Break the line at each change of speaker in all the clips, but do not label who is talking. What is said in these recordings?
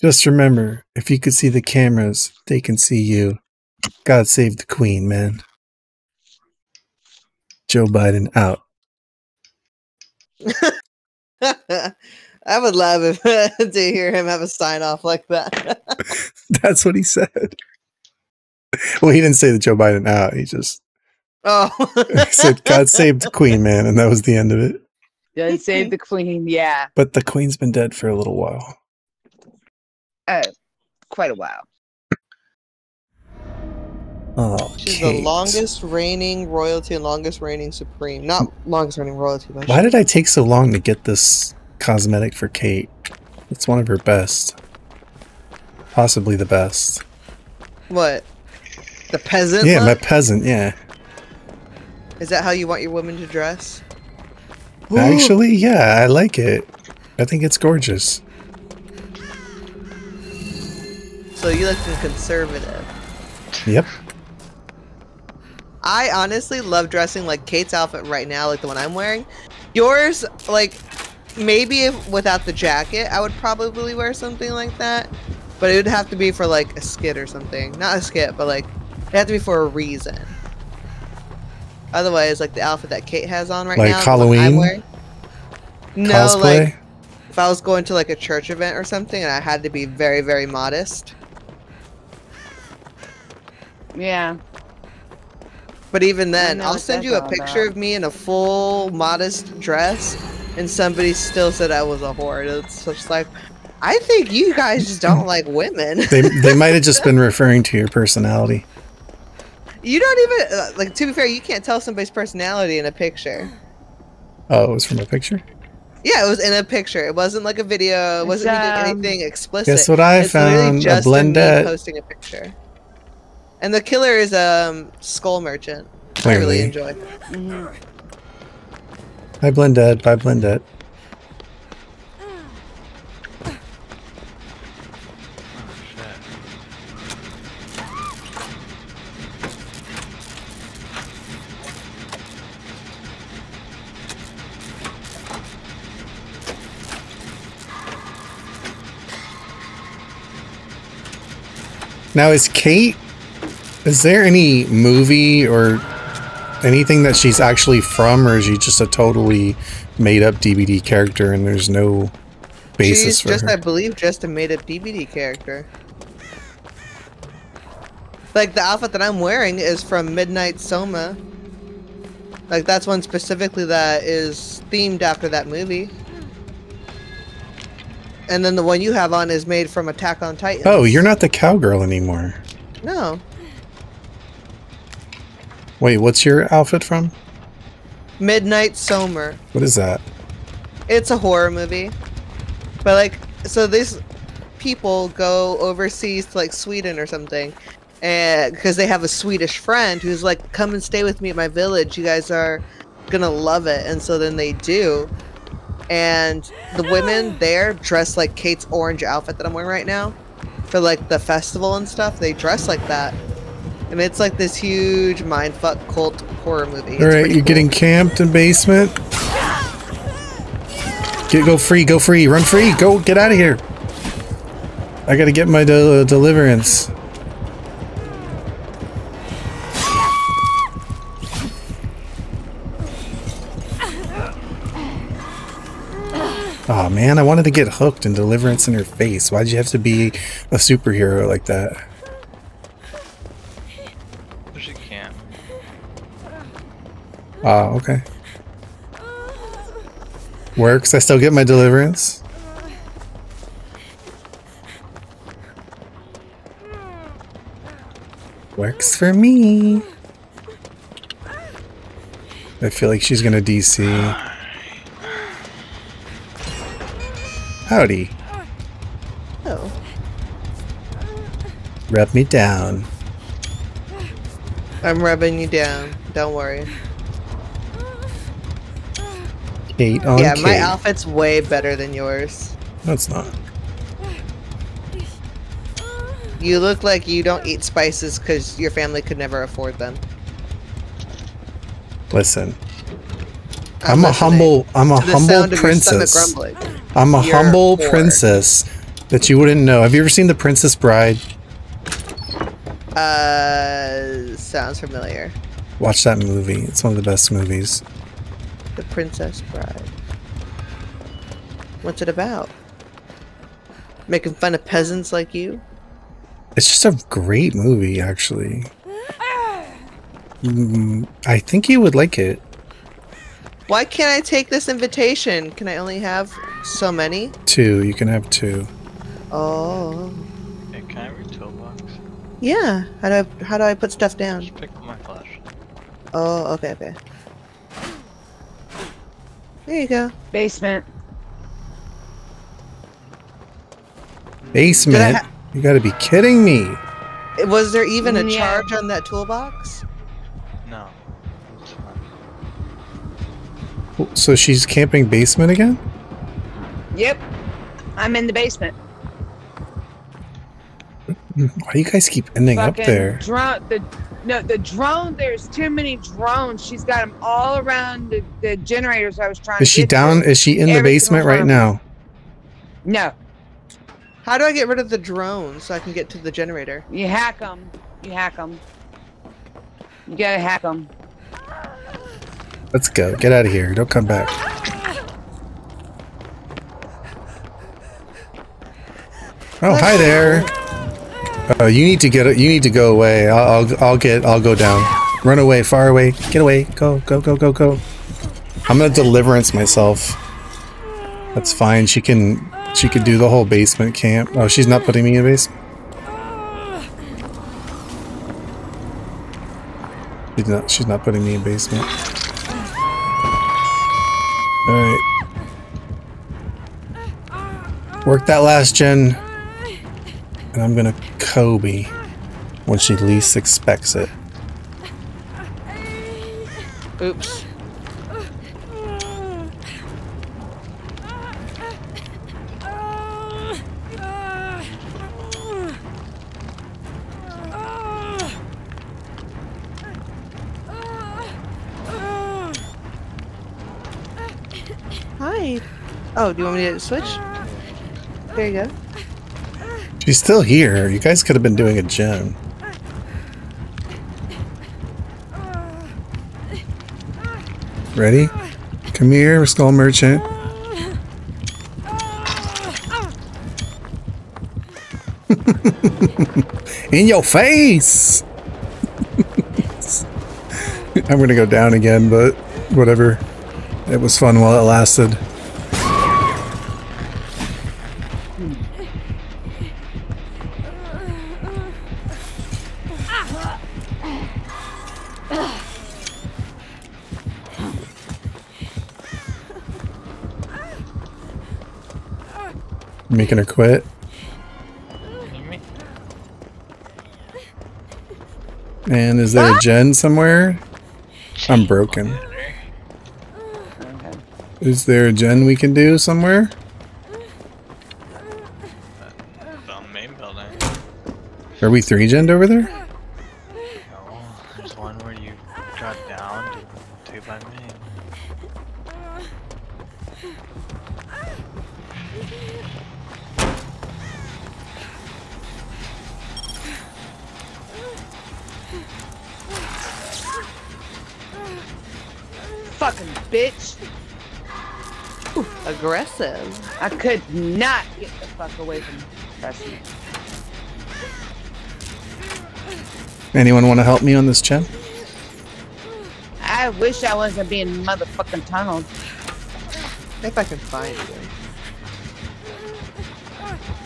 Just remember, if you could see the cameras, they can see you. God save the Queen, man. Joe Biden out.
I would love if, to hear him have a sign off like that.
That's what he said. Well, he didn't say that Joe Biden out. He just
oh,
he said, God save the Queen, man. And that was the end of it.
God save the queen. Yeah,
But the Queen's been dead for a little while.
Uh, quite a while.
Oh,
she's
Kate.
the longest reigning royalty and longest reigning supreme. Not longest reigning royalty, but
Why did I take so long to get this cosmetic for Kate? It's one of her best. Possibly the best.
what? The peasant.
Yeah, my peasant, yeah.
Is that how you want your women to dress?
Actually, yeah, I like it. I think it's gorgeous.
So you like them conservative.
Yep.
I honestly love dressing like Kate's outfit right now, like the one I'm wearing. Yours, like, maybe if, without the jacket, I would probably wear something like that. But it would have to be for like a skit or something. Not a skit, but like, it had to be for a reason. Otherwise, like the outfit that Kate has on right
Like
now, I'm
Halloween?
No,
Cosplay?
like if I was going to like a church event or something, and I had to be very, very modest.
Yeah.
But even then, I'll send you a picture
about.
of me in a full modest dress, and somebody still said I was a whore. It's just like, I think you guys just don't like women.
they they might have just been referring to your personality.
you don't even uh, like. To be fair, you can't tell somebody's personality in a picture.
Oh, it was from a picture?
Yeah, it was in a picture. It wasn't like a video. It wasn't
um,
anything explicit.
Guess what I
It's
found? A
just me
blendette.
posting a picture. And the killer is a um, skull merchant. I really
Clearly.
enjoy.
Hi, Blended. Bye, Blended. Now, is Kate? Is there any movie or anything that she's actually from, or is she just a totally made up DBD character and there's no basis
She's
for
just,
her?
I believe, just a made-up DBD character. Like the outfit that I'm wearing is from Midnight Soma. Like that's one specifically that is themed after that movie. And then the one you have on is made from Attack on Titan.
Oh, you're not the cowgirl anymore.
No.
Wait, what's your outfit from?
Midnight Somer.
What is that?
It's a horror movie. But like so these people go overseas to like Sweden or something and because they have a Swedish friend who's like come and stay with me at my village. You guys are going to love it. And so then they do. And the women there dress like Kate's orange outfit that I'm wearing right now for like the festival and stuff. They dress like that. And it's like this huge mindfuck cult horror movie. It's
All right, you're
cool.
getting camped in basement. Get go free, go free, run free, go get out of here. I gotta get my de- uh, deliverance. Oh man, I wanted to get hooked and deliverance in her face. Why'd you have to be a superhero like that? Oh, okay. Works. I still get my deliverance. Works for me. I feel like she's gonna DC. Howdy.
Oh.
Rub me down.
I'm rubbing you down. Don't worry.
Kate on
yeah,
Kate.
my outfit's way better than yours.
That's not.
You look like you don't eat spices because your family could never afford them.
Listen. I'm, a humble I'm a humble
sound of your stomach
princess. I'm a
You're
humble
poor.
princess that you wouldn't know. Have you ever seen The Princess Bride?
Uh, sounds familiar.
Watch that movie. It's one of the best movies.
The Princess Bride. What's it about? Making fun of peasants like you?
It's just a great movie, actually. Mm, I think you would like it.
Why can't I take this invitation? Can I only have so many?
Two. You can have two.
Oh.
Hey, can I read toolbox?
Yeah. How do I how do I put stuff down?
Just pick up my flashlight.
Oh, okay, okay. There you go.
Basement.
Basement. you gotta be kidding me.
Was there even a
Yeah.
charge on that toolbox?
No.
So she's camping basement again?
Yep. I'm in the basement.
Why do you guys keep ending up there?
Drone. The no, the drone. There's too many drones. She's got them all around the, the generators. I was trying.
Is
to
she
get to.
down? Is she in the basement right now?
No,
How do I get rid of the drone so I can get to the generator?
you hack them. You hack them. You gotta hack them.
Let's go. Get out of here. Don't come back. Oh, hi there. Uh, you need to get. You need to go away. I'll, I'll. I'll get. I'll go down. Run away. Far away. Get away. Go. Go. Go. Go. Go. I'm gonna deliverance myself. That's fine. She can. She could do the whole basement camp. Oh, she's not putting me in basement. She's not. She's not putting me in basement. All right. Work that last gen, and I'm gonna Kobe when she least expects it.
Oops. Hi. Oh, do you want me to switch? There you go.
She's still here. You guys could have been doing a gym. Ready? Come here, skull merchant. In your face! I'm gonna go down again, but whatever. It was fun while it lasted. Making her quit. And is there a gen somewhere? I'm broken. Is there a gen we can do somewhere?
The main building.
Are we three gen over there?
Fucking bitch.
Aggressive.
I could not get the fuck away from Preston.
Anyone want to help me on this gen?
I wish I wasn't being motherfucking tunneled.
If I can find you.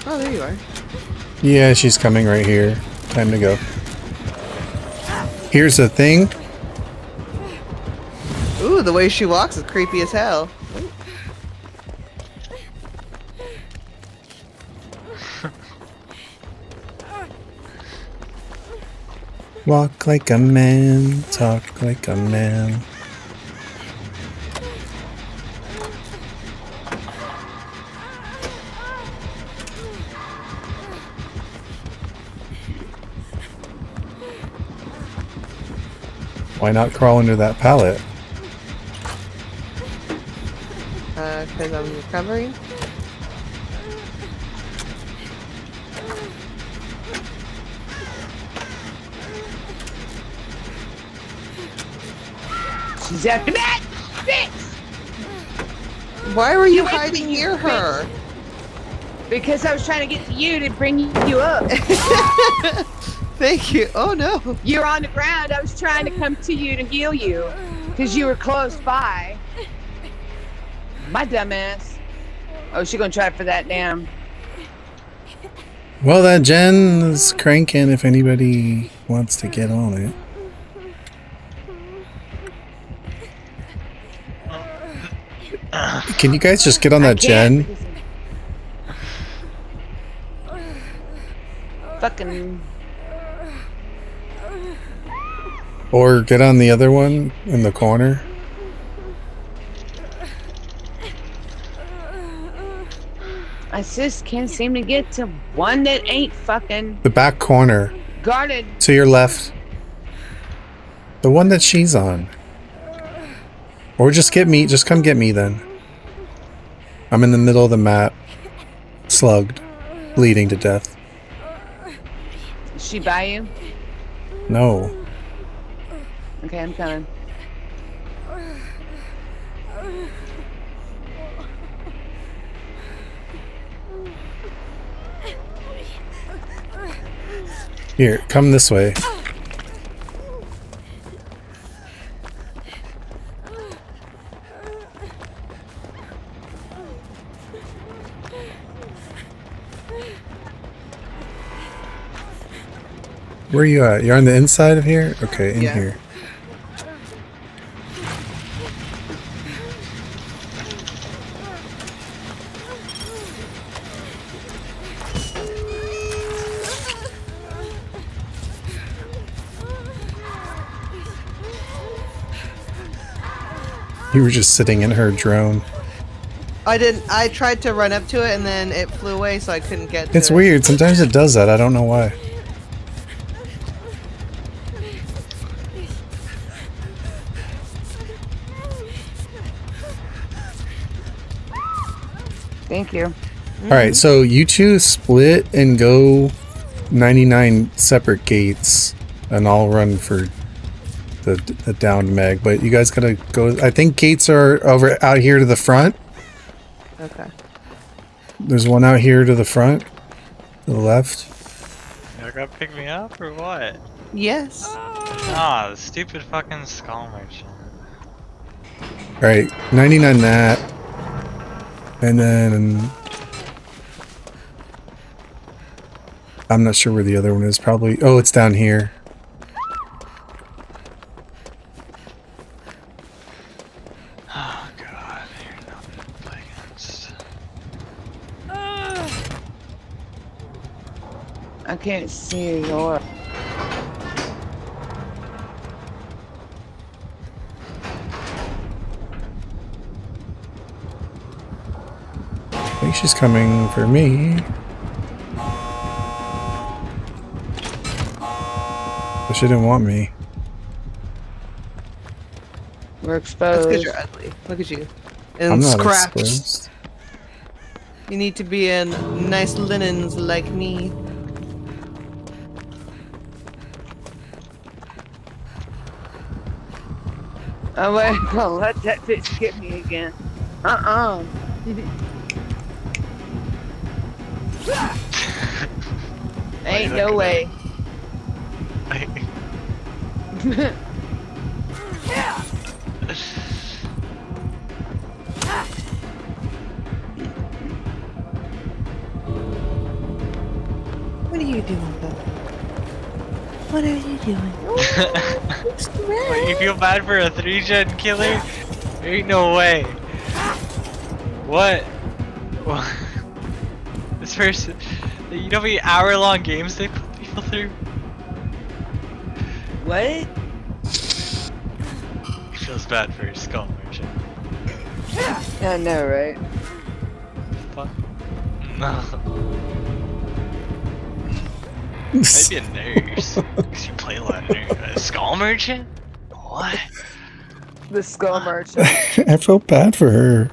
Oh, there you are.
Yeah, she's coming right here. Time to go. Here's the thing.
The way she walks is creepy as hell.
Walk like a man, talk like a man. Why not crawl under that pallet?
because I'm recovering.
She's after Matt! Fix!
Why were you,
you
hiding
me,
near her?
Because I was trying to get to you to bring you up.
Thank you. Oh no.
You're on the ground. I was trying to come to you to heal you because you were close by. My dumbass. Oh, she gonna try for that damn.
Well, that gen is cranking if anybody wants to get on it. Can you guys just get on that
gen? Fucking.
Or get on the other one in the corner?
I just can't seem to get to one that ain't fucking
The back corner.
guarded.
To your left. The one that she's on. Or just get me, just come get me then. I'm in the middle of the map. Slugged. Bleeding to death.
Is she by you?
No.
Okay, I'm coming.
Here, come this way. Where are you at? You're on the inside of here? Okay, in
Yeah.
here. You were just sitting in her drone.
I didn't. I tried to run up to it and then it flew away, so I couldn't get. To
It's
it.
weird. Sometimes it does that. I don't know why.
Thank you.
All right, so you two split and go 99 separate gates, and I'll run for the, the downed Meg. But you guys gotta go. I think gates are over out here to the front.
Okay.
There's one out here to the front, to the left.
You're gonna pick me up or what?
Yes.
Ah, the stupid fucking skull merchant.
All right, 99 that, and then I'm not sure where the other one is. Probably. Oh, it's down here.
Oh god, you're nothing to play against.
I can't see your.
I think she's coming for me. But she didn't want me.
We're
That's
exposed.
because you're ugly. Look at you.
I'm not
scrapped.
exposed.
You need to be in nice linens like me.
Oh wait, don't let that bitch get me again. Uh-uh. Ain't no way.
What are you doing, Bo? What are you doing?
What, you feel bad for a three gen killer? There ain't no way. What? What? This person, you know how many hour long games they put people through?
What?
He feels bad for your skull merchant.
Yeah, I know, right?
Fuck. No. Maybe a nurse. Cause you play a lot of nurse. A skull merchant? What?
The skull merchant.
I felt bad for her.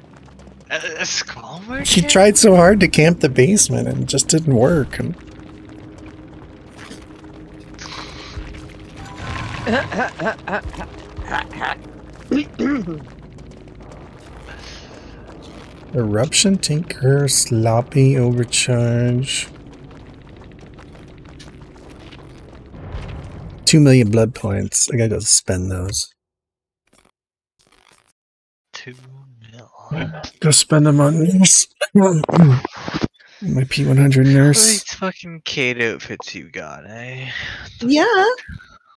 A, a skull merchant?
She tried so hard to camp the basement and it just didn't work. And Eruption Tinker, Sloppy Overcharge. Two million blood points. I gotta go spend those.
Two mil.
Go spend them on this. My P100 nurse.
these fucking Kate outfits you got, eh?
Yeah.